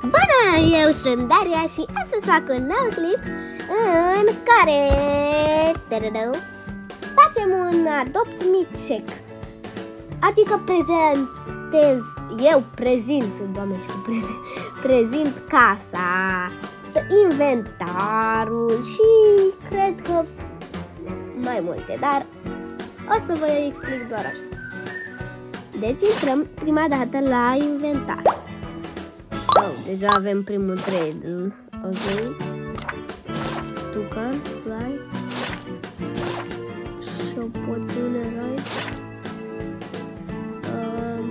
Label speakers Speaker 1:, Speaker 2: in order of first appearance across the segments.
Speaker 1: Bună, eu sunt Daria și astăzi fac un nou clip în care tărădău, facem un adopt me check. Adică prezentez, eu prezint, doamne ce prezint, prezint casa, inventarul și cred că mai multe, dar o să vă explic doar așa. Deci intrăm prima dată la inventar. Oh, deja avem primul trade. Ok. Tu can fly. Și o poțiune right. Um,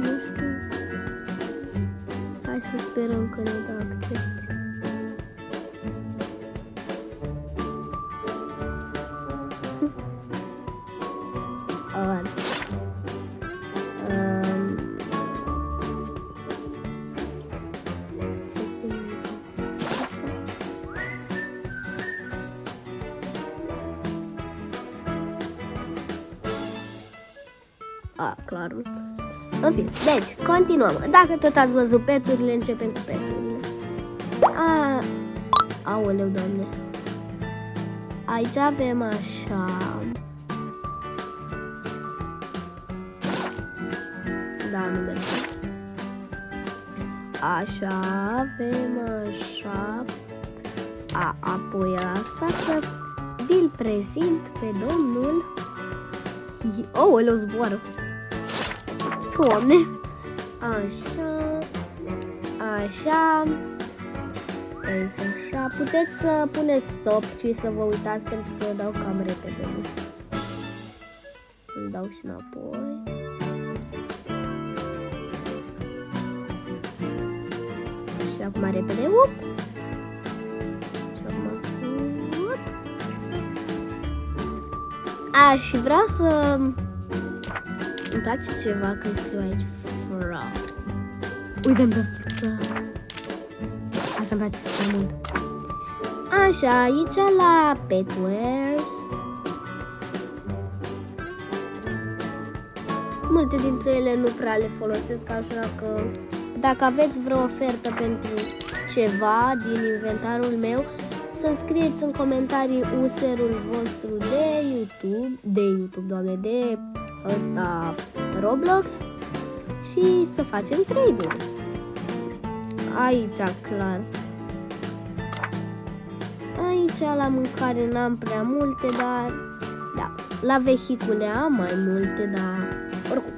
Speaker 1: nu știu. Hai să sperăm că ne dă accept. A, clar. În fine, deci, continuăm. Dacă tot ați văzut peturile, începem cu peturile. A, aoleu, doamne. Aici avem așa... Da, nu merge. Așa, avem așa. A, apoi asta să vi-l prezint pe domnul... Oh, el zboară. Doamne! Așa, așa, aici așa. Puteți să puneți stop și să vă uitați pentru că eu dau cam repede. Nu știu. Îl dau și înapoi. Și acum repede, up. Și acum, up. A, și vreau să... Îmi place ceva când scriu aici frog. Uite-mi de frog. Asta îmi place super mult. Așa, aici la Petwares. Multe dintre ele nu prea le folosesc, așa că dacă aveți vreo ofertă pentru ceva din inventarul meu, să-mi scrieți în comentarii userul vostru de YouTube, de YouTube, doamne, de ăsta Roblox și să facem trade-uri. Aici, clar. Aici la mâncare n-am prea multe, dar da, la vehicule am mai multe, dar oricum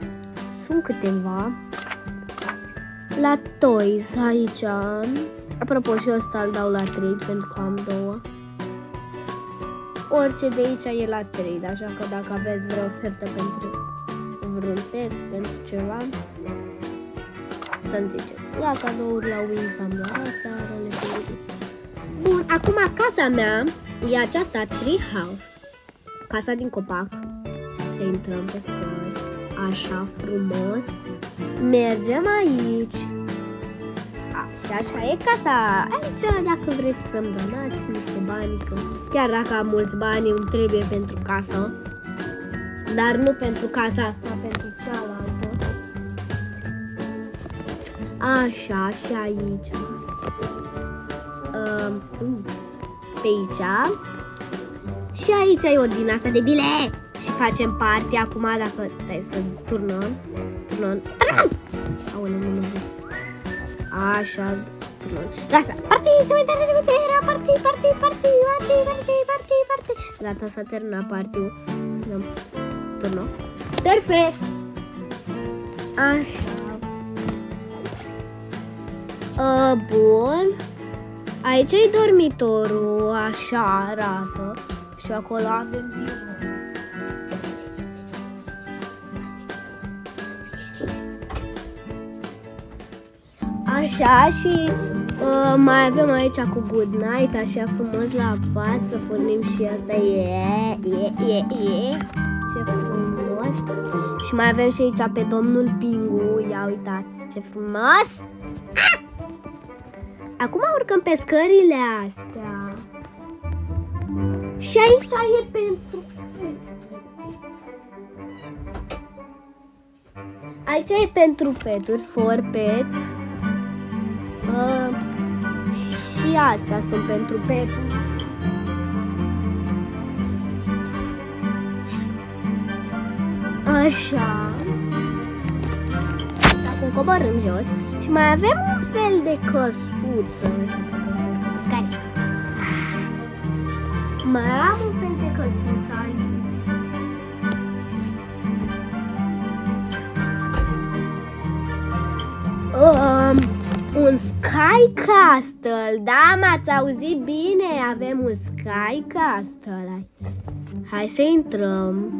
Speaker 1: sunt câteva. La Toys aici Apropo și ăsta îl dau la trade pentru că am două. Orice de aici e la trade, așa că dacă aveți vreo ofertă pentru vreun pet, pentru ceva, să-mi ziceți. La cadouri, la Wings am la asta, role Bun, acum casa mea e aceasta Tree House. Casa din copac. Să intrăm pe scări. Așa, frumos. Mergem aici. Și așa e casa. Aici, dacă vreți să-mi donați niște bani, că chiar dacă am mulți bani, îmi trebuie pentru casă. Dar nu pentru casa asta, pentru cealaltă. Așa, și aici. Uh, pe aici. Și aici e ordinea asta de bile. Și facem party acum, dacă stai să turnăm. Turnăm. Aoleu, nu mă Așa, turnăm. Așa, party, ce mai tare de era party, party, party, party, party, party, party. Gata, s-a terminat party-ul. Turnăm. Perfect. Așa. Uh, bun. Aici e dormitorul, așa arată. Și acolo avem Așa și uh, mai avem aici cu good night, așa frumos la pat, să punem și asta. E, e, e, e. Ce frumos. Și mai avem și aici pe domnul Pingu. Ia uitați ce frumos. Ah! Acum urcăm pe scările astea. Și aici e pentru... Aici e pentru peturi, for pets. Uh, și astea sunt pentru peturi. Așa. Acum coborâm jos și mai avem un fel de căsuță. Scari. Mai am un fel de căsuță Sky Castle, da, m-ați auzit bine, avem un Sky Castle. Hai să intrăm.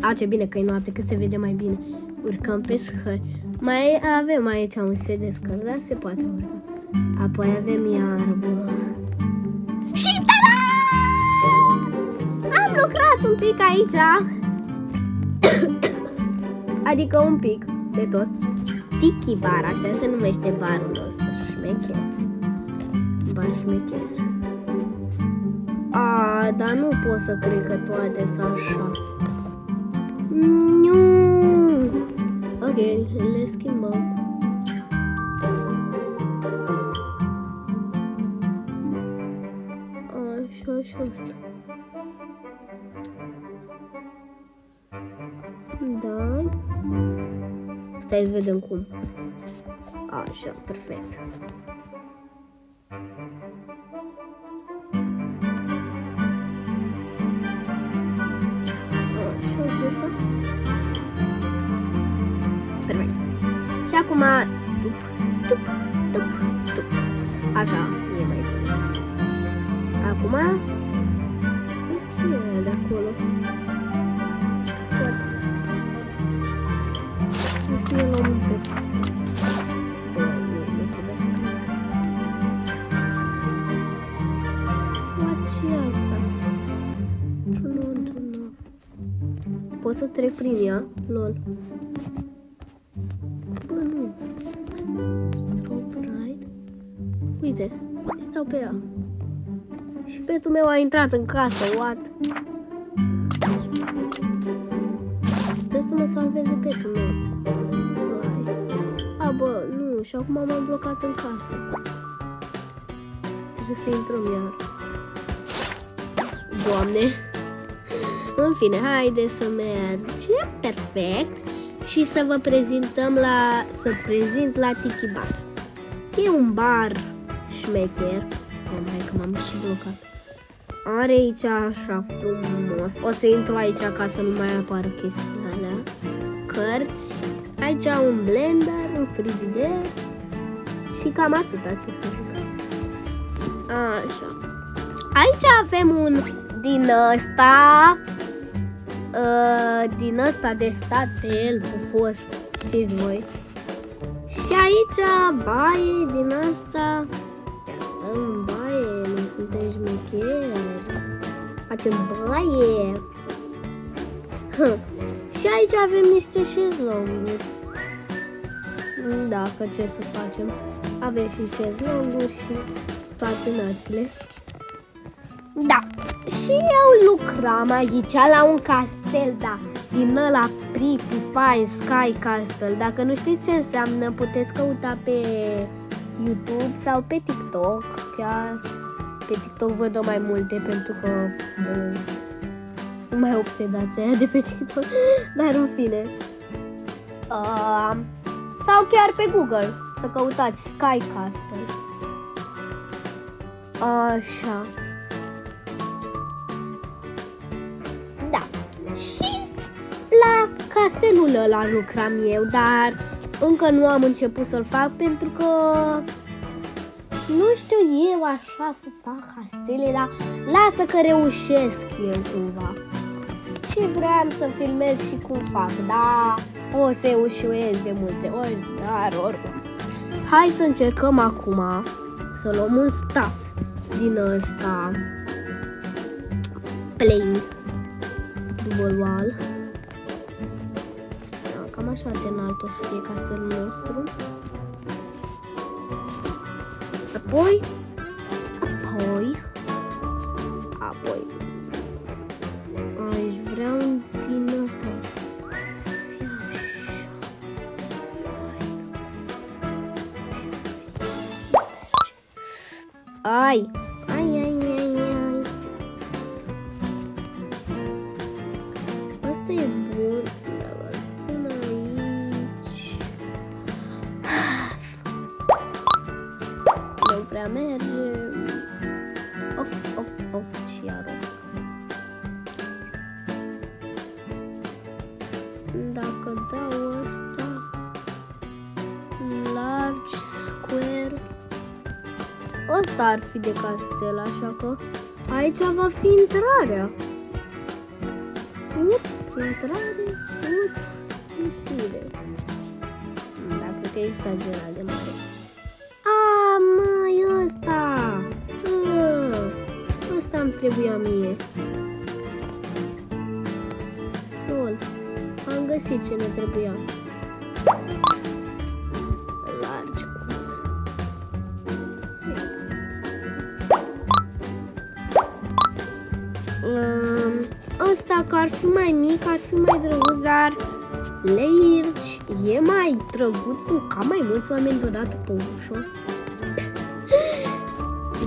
Speaker 1: A, ce bine că e noapte, că se vede mai bine. Urcăm pe scări. Mai avem aici un set de scări, dar se poate urca. Apoi avem iarbă. Și tada! Am lucrat un pic aici. adică un pic de tot. Tiki Bar, așa se numește barul nostru. Șmecher. Bar șmecher. A, dar nu pot să cred că toate sunt așa. Nu. Ok, le schimbăm. Așa și asta. Da. Stai să vedem cum. Așa, perfect. Așa și asta. Perfect. Și acum Pot să trec prin ea? Lol. Bă, nu. Stop right. Uite, stau pe ea. Și petul meu a intrat în casă, what? Trebuie să mă salveze petul meu. Vai. A, bă, nu, și acum m-am blocat în casă. Trebuie să intrăm iar. Doamne! În fine, haide să mergem perfect și să vă prezentăm la, să prezint la Tiki Bar. E un bar șmecher. Oh, hai că m-am și blocat. Are aici așa frumos. O să intru aici ca să nu mai apară chestiile alea. Cărți. Aici un blender, un frigider și cam atâta ce să zic. Așa. Aici avem un din ăsta uh, din ăsta de stat pe el cu fost, știți voi. Și aici baie din asta în baie, nu suntem șmecheri. Facem baie. Și aici avem niște șezlonguri. Da, că ce să facem? Avem și șezlonguri și toate națile. Da, și eu lucram aici la un castel, da, din ăla Pripi Fine Sky Castle. Dacă nu știți ce înseamnă, puteți căuta pe YouTube sau pe TikTok. Chiar pe TikTok vă dă mai multe pentru că bă, sunt mai obsedați aia de pe TikTok. Dar în fine. Uh, sau chiar pe Google să căutați Sky Castle. Așa. Castelul ăla lucram eu, dar încă nu am început să-l fac pentru că nu știu eu așa să fac castele, dar lasă că reușesc eu cumva. Și vreau să filmez și cum fac, da, o să ușuiesc de multe ori, dar oricum. Hai să încercăm acum să luăm un staff din ăsta plain double wall. Da, cam așa de înalt o să fie castelul nostru. Apoi, apoi, apoi, prea merge. Of, of, of și iar of. Dacă dau ăsta large square ăsta ar fi de castel, așa că aici va fi intrarea. Up, intrare, up, ieșire. Da, cred că e exagerat de mare. Trebuia mie. Lol, am găsit ce ne trebuia. Large Um, ăsta că ar fi mai mic, ar fi mai drăguț, dar Lerci e mai drăguț, ca mai mulți oameni deodată pe ușor.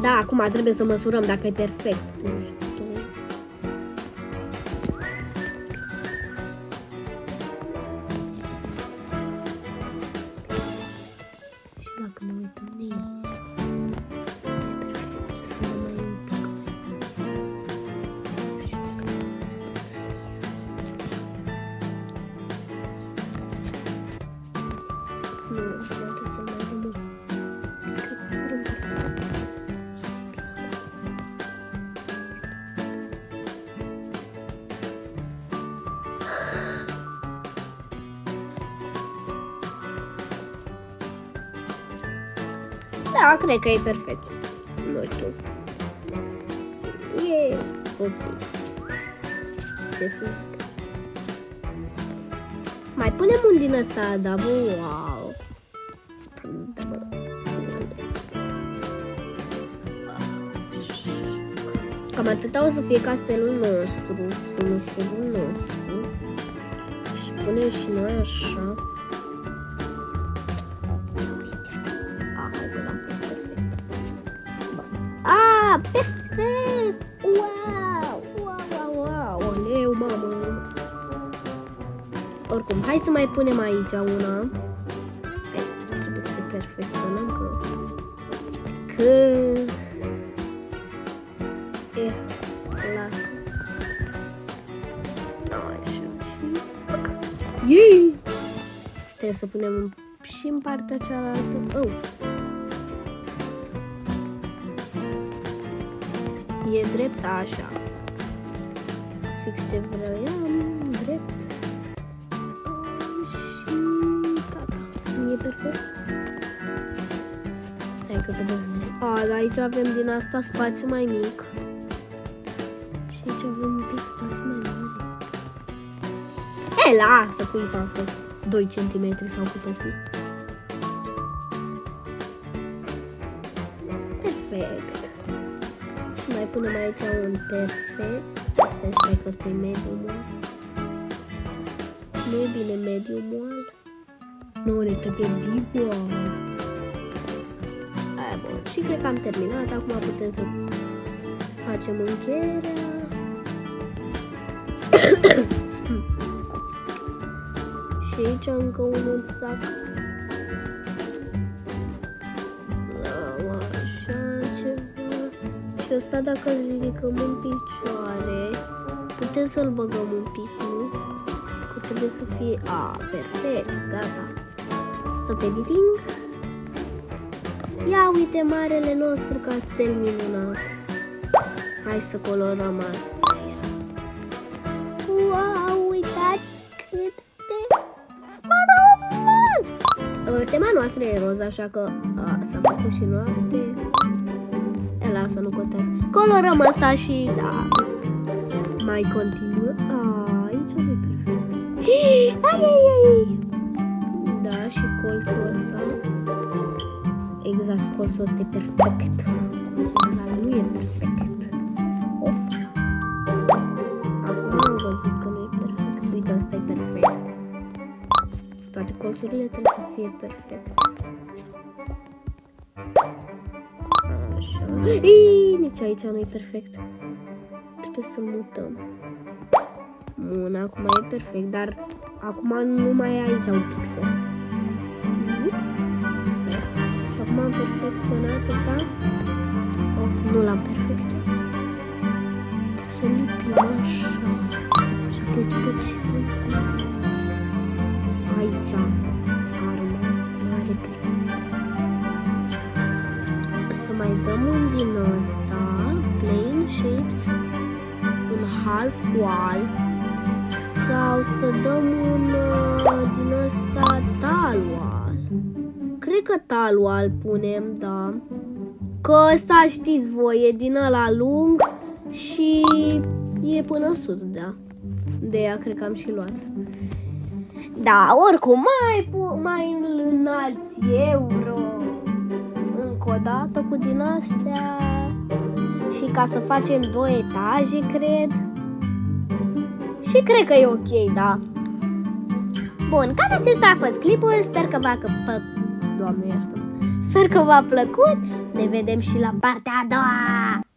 Speaker 1: Da, acum trebuie să măsurăm dacă e perfect. Nu știu. Și dacă ne uităm de aici, e perfect, să dăm mai un pic. Nu, Da, cred că e perfect. Nu știu. E ok. Ce să zic? Mai punem un din ăsta, da, bă, wow. Da, bă. Cam atâta o să fie castelul nostru, cunușorul nostru. Și punem și noi așa. Mai punem aici una. Hai, trebuie să perfecționăm că... Că... E, lasă. Așa și... Yay! Trebuie să punem și în partea cealaltă. Oh. E drept așa. Fix ce vreau eu, perfect. Stai că trebuie să vedem. A, dar aici avem din asta spațiu mai mic. Și aici avem un pic spațiu mai mare. E, lasă, cui pasă. 2 cm sau cât o fi. Perfect. Și mai punem aici un perfect. Asta stai că ți medium wall. Nu e bine medium wall. Nu, ne trebuie big wall. Aia bun. Și cred că am terminat. Acum putem să facem încheierea. Și aici încă unul sac. Au, așa ceva. Și ăsta dacă îl ridicăm în picioare, putem să-l băgăm un pic, nu? Că trebuie să fie... A, perfect, gata. Stop editing. Ia uite marele nostru castel minunat. Hai să colorăm asta. Ia. Wow, uitați cât de frumos! Uh, Tema noastră e roz, așa că a, s-a făcut și noapte. E, lasă, nu contează. Colorăm asta și da. Mai continuă. A, aici nu e perfect. Ai, ai, ai. Da, și colțul ăsta. Exact, colțul ăsta e perfect. Colțul ăla nu e perfect. Of. Acum am văzut că nu e perfect. Uite, ăsta e perfect. Toate colțurile trebuie să fie perfecte. Așa. Ii, nici aici nu e perfect. Trebuie să mutăm. Bun, acum e perfect, dar acum nu mai e aici un pixel. Și acum am perfecționat ăsta. Of, nu l-am perfecționat. Trebuie să lipim așa. Și apoi tot și aici a rămas mare pixel. Să mai dăm un din ăsta, plain shapes, un half wall sau să dăm un uh, din ăsta talwal. Cred că talwal punem, da. Că ăsta știți voi, e din ăla lung și e până sus, da. De ea cred că am și luat. Da, oricum, mai, mai înalți euro încă o dată cu din astea și ca să facem două etaje, cred. Și cred că e ok, da. Bun, cam acesta a fost clipul. Sper că v-a pă... Doamne, iartă Sper că v-a plăcut. Ne vedem și la partea a doua.